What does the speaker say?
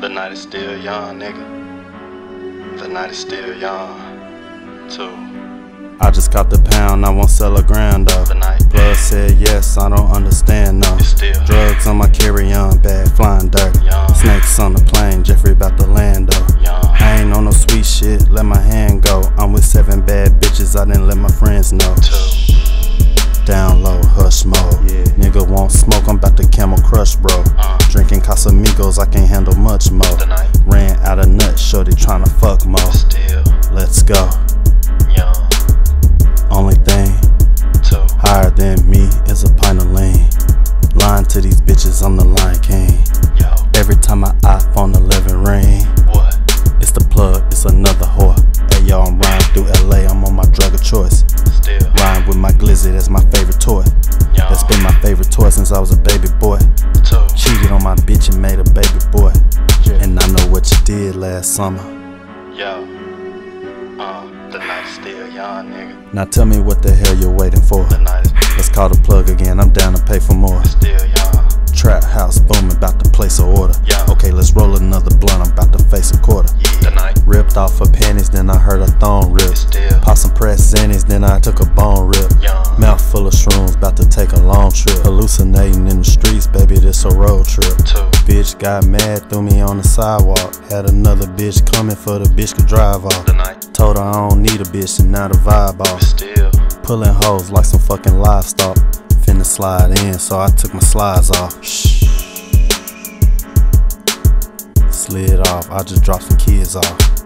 The night is still young, nigga. The night is still young, too. I just caught the pound, I won't sell a grand though. The night Blood said yes, I don't understand no. still Drugs on my carry-on bag, flying dirt. young, Snakes on the plane, Jeffery about to land though. young. I ain't on no sweet shit, let my hand go. I'm with seven bad bitches, I didn't let my friends know. Two. Down low, hush mode. Yeah. Nigga won't smoke, I'm about to camel crush, bro. Uh, Drinking Casamigos, I can't handle much more. the night Ran out of nuts, shorty tryna fuck more. still Let's go. young, Only thing too. higher than me is a pint of lean. Lying to these bitches, I'm the Lion King. Yo, Every time I iPhone 11 ring, what? it's the plug, it's another whore. Hey yo, I'm riding through LA, I'm on my drug of choice. Still Rhyme with my glizzy, that's my favorite toy. young, That's been my favorite toy since I was a baby boy. too. Cheated on my bitch and made a baby last summer. Yo, uh, the night is still young, nigga. Now tell me what the hell you're waiting for. The night is Let's call the plug again, I'm down to pay for more. still young, Trap house booming, about to place a order. Yeah. Okay, let's roll another blunt, I'm about to face a quarter. yeah. The night Ripped off her panties, then I heard her thong rip. still Pop some pressed zannies, then I took a bone rip. young, Mouth full of shrooms, about to take a long trip. Hallucinating in the streets, baby, this a road trip. Bitch got mad, threw me on the sidewalk. Had another bitch coming for the bitch could drive off. The night Told her I don't need a bitch and now the vibe off. still Pulling hoes like some fucking livestock. Finna slide in, so I took my slides off. Shh. Slid off, I just dropped some kids off.